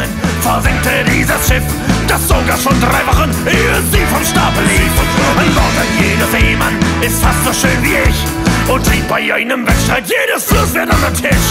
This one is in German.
Flammen versenkte dieses Schiff, das sogar schon drei Wochen ehe sie vom Stapel lief. An Bord ein jeder Seemann ist fast so schön wie ich und trinkt bei einem Wettstreit jedes Flusswert an den Tisch.